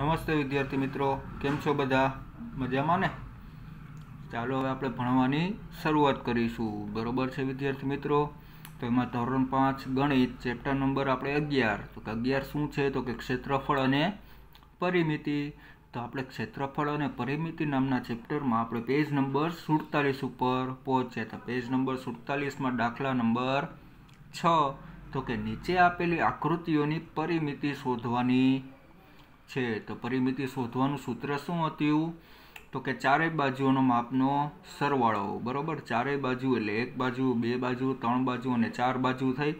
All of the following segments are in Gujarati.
નમસ્તે વિદ્યાર્થી મિત્રો, કેમ છો બધા? મજામાં ને? ચાલો હવે આપણે ભણવાની શરૂઆત કરીશું. બરોબર છે વિદ્યાર્થી મિત્રો? તો એમાં ધોરણ પાંચ ગણિત, ચેપ્ટર નંબર આપણે અગિયાર. તો કે અગિયાર શું છે? તો કે ક્ષેત્રફળ અને પરિમિતિ. તો આપણે ક્ષેત્રફળ અને પરિમિતિ નામના ચેપ્ટરમાં આપણે પેજ નંબર સુડતાલીસ ઉપર પહોંચ્યા હતા. પેજ નંબર સુડતાલીસમાં દાખલા નંબર છ. તો કે નીચે આપેલી આકૃતિઓની પરિમિતિ શોધવાની છે. તો પરિમિતિ શોધવાનું સૂત્ર શું હતું તો કે ચારેય બાજુઓનો માપનો સરવાળો. બરાબર? ચારેય બાજુ એટલે એક બાજુ, બે બાજુ, ત્રણ બાજુ અને ચાર બાજુ થઈ.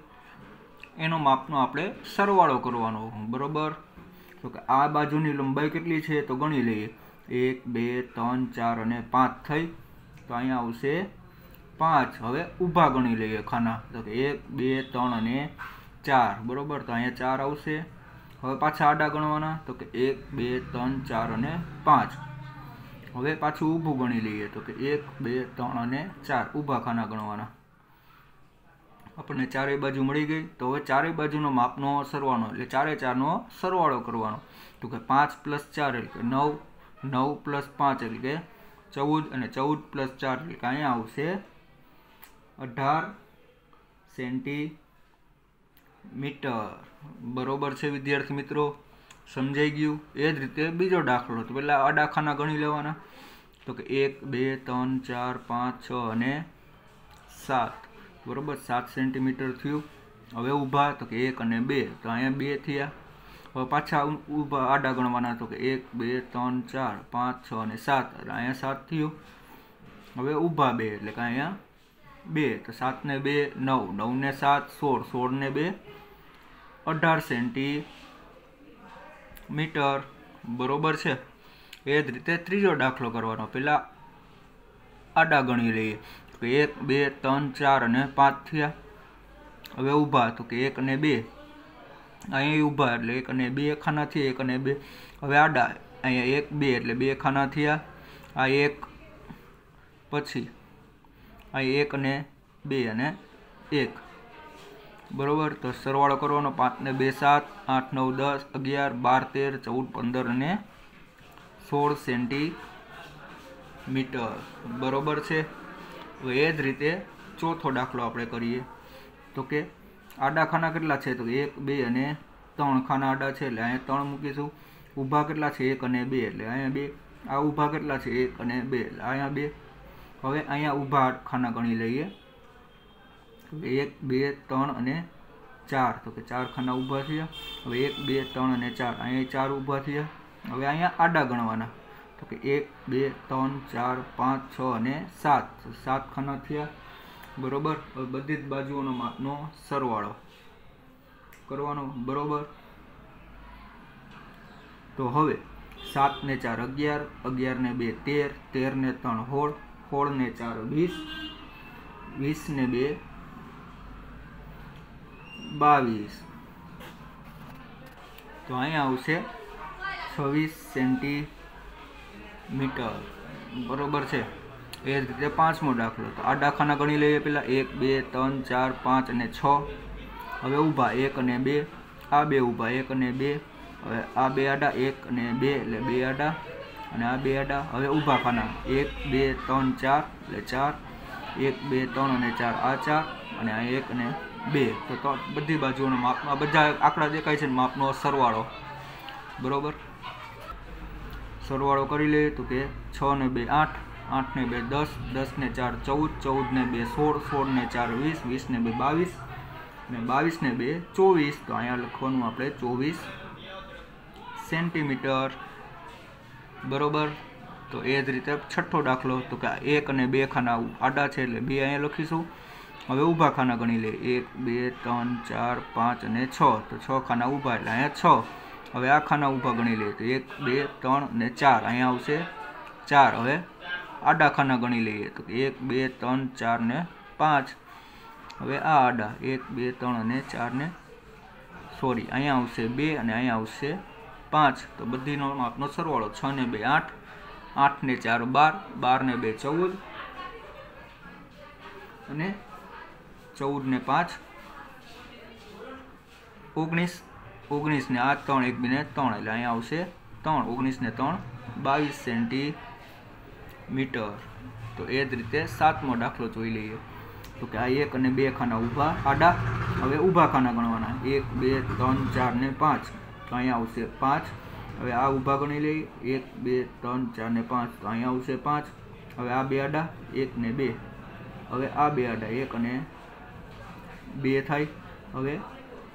એનો માપનો આપણે સરવાળો કરવાનો. બરાબર? તો કે આ બાજુની લંબાઈ કેટલી છે? તો ગણી લઈએ. એક, બે, ત્રણ, ચાર અને પાંચ થઈ. તો અહીંયા આવશે પાંચ. હવે ઊભા ગણી લઈએ ખાના. તો કે એક, બે, ત્રણ અને ચાર. બરાબર? તો અહીંયા ચાર આવશે. હવે પાછા આડા ગણવાના, તો કે એક, બે, ત્રણ, ચાર અને પાંચ. હવે પાછું ઊભું ગણી લઈએ, તો કે એક, બે, ત્રણ અને ચાર. ઊભા ખાના ગણવાના. આપણને ચારેય બાજુ મળી ગઈ, તો હવે ચારેય બાજુનો માપનો સરવાળો એટલે ચારે ચારનો સરવાળો કરવાનો. તો કે પાંચ પ્લસ ચાર એટલે કે નવ નવ પ્લસ પાંચ એટલે કે ચૌદ, અને ચૌદ પ્લસ ચાર એટલે કે અહીંયા આવશે અઢાર સેન્ટીમીટર બરોબર છે, વિદ્યાર્થી મિત્રો? સમજાઈ ગયું? એ જ રીતે બીજો દાખલો તો પહેલાં આ દાખાના ગણી લેવાના. તો કે એક, બે, ત્રણ, ચાર, પાંચ, છ અને સાત. બરોબર, સાત સેન્ટીમીટર થયું. હવે ઊભા, તો કે એક અને બે. તો અહીંયા બે થયા. હવે પાછા ઊભા આડા ગણવાના. તો કે એક, બે, ત્રણ, ચાર, પાંચ, છ અને સાત. અહીંયા સાત થયું. હવે ઊભા બે, એટલે કે અહીંયા બે, તો સાતને બે, નવ. નવને સાત, સોળ. સોળને બે, અઢાર સેન્ટીમીટર. બરોબર છે? એ જ રીતે ત્રીજો દાખલો કરવાનો. પહેલાં આડા ગણી લઈએ. તો એક, બે, ત્રણ, ચાર અને પાંચ થયા. હવે ઊભા. તો કે એક અને બે. અહીંયા ઊભા એટલે એક અને બે ખાના થયા, એક અને બે. હવે આડા. અહીંયા એક, બે એટલે બે ખાના થયા. આ એક પછી આ એક અને બે અને એક. બરોબર? તો સરવાળો કરવાનો પાંચ ને બે સાત, આઠ, નવ, દસ, અગિયાર, બાર, તેર, ચૌદ, પંદર અને સોળ સેન્ટીમીટર. બરોબર છે? હવે એ જ રીતે ચોથો દાખલો આપણે કરીએ. તો કે આડા ખાના કેટલા છે? તો એક, બે અને ત્રણ. ખાના આડા છે એટલે અહીંયા ત્રણ મૂકીશું. ઊભા કેટલા છે? એક અને બે. એટલે અહીંયા બે. આ ઊભા કેટલા છે? એક અને બે. એટલે અહીંયા બે. હવે અહીંયા ઊભા ખાના ગણી લઈએ. એક, બે, ત્રણ અને ચાર. તો કે ચાર ખાના ઊભા થયા. હવે એક, બે, ત્રણ અને ચાર. અહીંયા ચાર ઊભા થયા. હવે અહીંયા આડા ગણવાના. તો કે એક, બે, ત્રણ, ચાર, પાંચ, છ અને સાત. સાત ખાના થયા. બરોબર? બધી જ બાજુઓનો નો સરવાળો કરવાનો. બરોબર? તો હવે સાત ને ચાર અગિયાર અગિયાર ને બે તેર તેર ને ત્રણ સોળ સોળ ને ચાર, વીસ વીસ ને બે, બાવીસ. તો અહીંયા આવશે છવ્વીસ સેન્ટીમીટર. બરોબર છે. એ જ રીતે પાંચમો દાખલો. તો આ દાખાના ગણી લઈએ પહેલાં. એક, બે, ત્રણ, ચાર, પાંચ અને છ. હવે ઊભા. એક અને બે. આ બે ઊભા. એક અને બે. હવે આ બે આડા. એક અને બે એટલે બે આડા. અને આ બે આડા હવે ઊભા ખાના. એક, બે, ત્રણ, ચાર, એટલે ચાર. એક, બે, ત્રણ અને ચાર. આ ચાર અને આ એક અને બે. તો બધી બાજુઓનો માપમાં બધા આંકડા દેખાય છે માપનો સરવાળો. બરાબર? સરવાળો કરી લઈએ તો કે છ ને બે આઠ આઠ ને બે દસ દસ ને ચાર ચૌદ ચૌદ ને બે સોળ સોળ ને ચાર વીસ વીસ ને બે બાવીસ, ને બાવીસ ને બે ચોવીસ. તો અહીંયા લખવાનું આપણે ચોવીસ સેન્ટીમીટર. બરોબર? તો એ જ રીતે છઠ્ઠો દાખલો, તો કે એક અને બે ખાના આડા છે એટલે બે અહીંયા લખીશું. હવે ઊભા ખાના ગણી લે એક, બે, ત્રણ, ચાર, પાંચ અને છ. તો છ ખાના ઊભા એટલે અહીંયા છ. હવે આ ખાના ઊભા ગણી લે તો એક, બે, ત્રણ અને ચાર અહીંયા આવશે. ચાર હવે આડા ખાના ગણી લઈએ. તો એક, બે, ત્રણ, ચાર ને પાંચ. હવે આ આડા. એક, બે, ત્રણ અને ચાર ને સોરી, અહીંયા આવશે બે અને અહીંયા આવશે પાંચ, તો બધીનો આપનો સરવાળો છ ને બે આઠ આઠ ને ચાર બાર બાર ને બે ચૌદ, અને ચૌદ ને પાંચ, ઓગણીસ ઓગણીસ ને આ ત્રણ, એક, બે ત્રણ, એટલે અહીંયા આવશે ત્રણ, ઓગણીસ ને ત્રણ, બાવીસ સેન્ટીમીટર. તો એ જ રીતે સાતમો દાખલો જોઈ લઈએ. તો કે આ એક અને બે ખાના ઊભા આડા, હવે ઊભા ખાના ગણવાના. એક, બે, ત્રણ, ચાર ને પાંચ. તો અહીંયા આવશે પાંચ. હવે આ ઊભા ગણી લઈએ એક, બે, ત્રણ, ચાર ને પાંચ. તો અહીંયા આવશે પાંચ. હવે આ બે આડા, એક ને બે. હવે આ બે આડા, એક અને બે થાય. હવે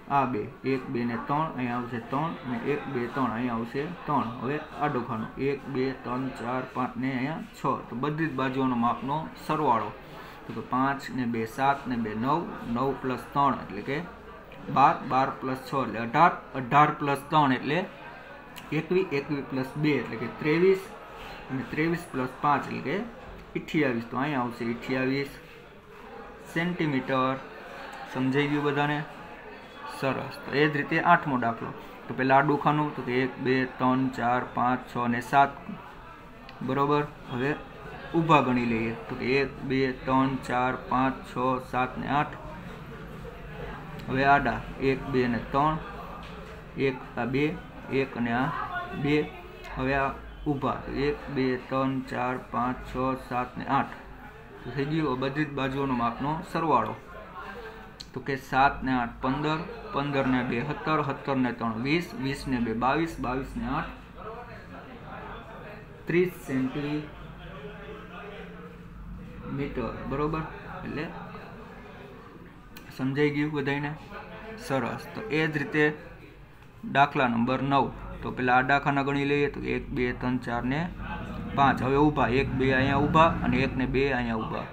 આ બે, એક, બે ને ત્રણ. અહીંયા આવશે ત્રણ અને એક, બે, ત્રણ. અહીંયા આવશે ત્રણ. હવે આડો ખાનો એક, બે, ત્રણ, ચાર, પાંચ ને અહીંયા છ. તો બધી જ બાજુઓનો માપનો સરવાળો. તો કે પાંચ ને બે, સાત ને બે, નવ. નવ પ્લસ ત્રણ એટલે કે બાર બાર પ્લસ છ એટલે અઢાર અઢાર પ્લસ ત્રણ એટલે એકવીસ એકવીસ પ્લસ બે એટલે કે ત્રેવીસ અને ત્રેવીસ પ્લસ પાંચ એટલે કે અઠ્યાવીસ. તો અહીંયા આવશે અઠ્યાવીસ સેન્ટીમીટર. સમજાઈ ગયું બધાને? સરસ. તો એ જ રીતે આઠમો દાખલો. તો પહેલાં આડું તો કે એક, બે, ત્રણ, ચાર, પાંચ, છ ને સાત. બરોબર? હવે ઊભા ગણી લઈએ. તો કે એક, બે, ત્રણ, ચાર, પાંચ, છ, સાત ને આઠ. હવે આડા, એક, બે ને ત્રણ, એક, આ બે, એક અને આ બે, હવે આ ઊભા, એક, બે, ત્રણ, ચાર, પાંચ, છ, સાત ને આઠ. તો થઈ ગયું બધી જ બાજુઓનો માપનો સરવાળો. તો કે સાત ને આઠ પંદર પંદર ને બે સત્તર સત્તર ને ત્રણ વીસ વીસ ને બે બાવીસ બાવીસ ને આઠ, ત્રીસ સેન્ટીમીટર, બરોબર? એટલે સમજાઈ ગયું બધાને સરસ. તો એ જ રીતે દાખલા નંબર નવ. તો પેલા આ દાખાના ગણી લઈએ તો એક, બે, ત્રણ, ચાર ને પાંચ. હવે ઊભા. એક, બે અહીંયા ઊભા અને એક ને બે અહીંયા ઊભા.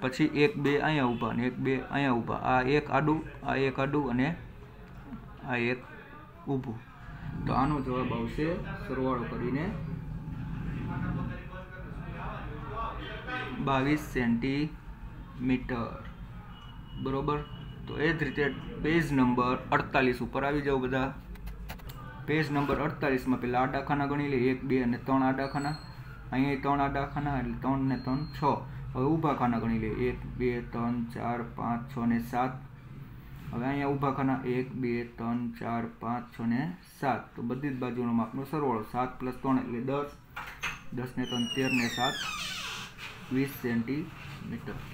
પછી એક, બે અહીંયા ઊભા અને એક, બે અહીંયા ઊભા. આ એક આડું, આ એક આડું અને આ એક ઊભું. તો આનો જવાબ આવશે સરવાળો કરીને બાવીસ સેન્ટીમીટર. બરોબર? તો એ જ રીતે પેજ નંબર અડતાલીસ ઉપર આવી જાઓ બધા. પેજ નંબર અડતાલીસમાં પહેલાં આડા ખાના ગણી લઈએ. એક, બે અને ત્રણ આડાખાના. અહીંયા ત્રણ આડાખાના એટલે ત્રણ ને ત્રણ, છ. હવે ઊભા ખાના ગણી લઈએ. એક, બે, ત્રણ, ચાર, પાંચ, છ ને સાત. હવે અહીંયા ઊભા ખાના એક, બે, ત્રણ, ચાર, પાંચ, છ ને સાત. તો બધી જ બાજુનો માપનો સરવાળો સાત પ્લસ ત્રણ એટલે દસ. દસ ને ત્રણ, તેર ને સાત. વીસ સેન્ટીમીટર.